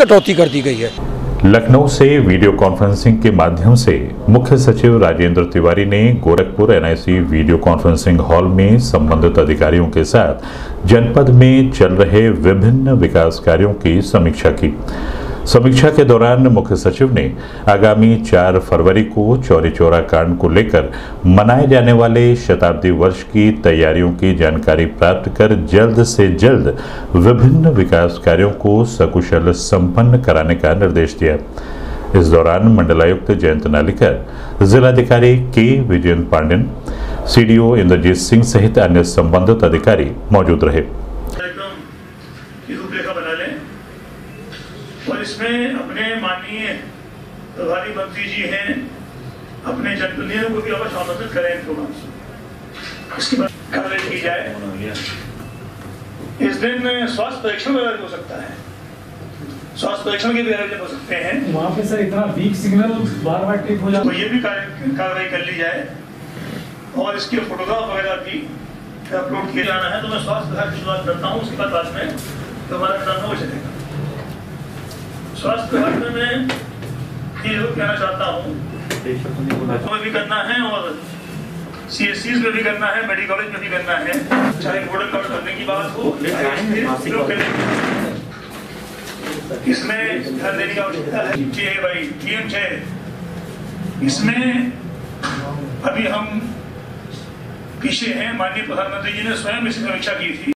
कटौती कर दी गई है। लखनऊ से वीडियो कॉन्फ्रेंसिंग के माध्यम से मुख्य सचिव राजेंद्र तिवारी ने Gorakhpur NIC video conferencing hall में संबंधित अधिकारियों के साथ जनपद में चल रहे विभिन्न विकास कार्यों की समीक्षा की। समीक्षा के दौरान मुख्य सचिव ने आगामी 4 फरवरी को चौरी चौरा कांड को लेकर मनाए जाने वाले शताब्दी वर्ष की तैयारियों की जानकारी प्राप्त कर जल्द से जल्द विभिन्न विकास कार्यों को सकुशल संपन्न कराने का निर्देश दिया। इस दौरान मंडलायुक्त जयंत नालिकर, जिलाधिकारी के विजयन पांडेन, सीडीओ इंद्रजीत सिंह सहित अन्य संबंधित अधिकारी मौजूद रहे कार्यक्रम की रूपरेखा बना लें और इसमें अपने माननीय प्रभारी मंत्री जी हैं अपने जनप्रतिनिधियों को भी अवश्य आमंत्रित करें इनको इसके कार्रवाई की जाए। इस दिन स्वास्थ्य परीक्षण भी हो सकता है। स्वास्थ्य परीक्षण के भी आयोजन हो सकते हैं। वहाँ पे सर इतना वीक सिग्नल बार बार टिप हो जाए तो ये भी कार्रवाई कर ली जाए। और इसके फोटोग्राफ वगैरह भी अपलोड किया जाना है तो मैं स्वास्थ्य विभाग की शुरुआत करता हूँ उसके बाद बाद में तो हमारा काम हो चलेगा विभाग में ये ज़रूर कहना चाहता हूँ। में भी करना है और सी एस सी में भी करना है मेडिकल कॉलेज में भी करना है। चाहे मॉडल कार्ड करने की बात हो इसमें ध्यान देने की आवश्यकता है है भाई पीएम छह इसमें अभी हम पीछे हैं माननीय प्रधानमंत्री जी ने स्वयं इसकी समीक्षा की थी।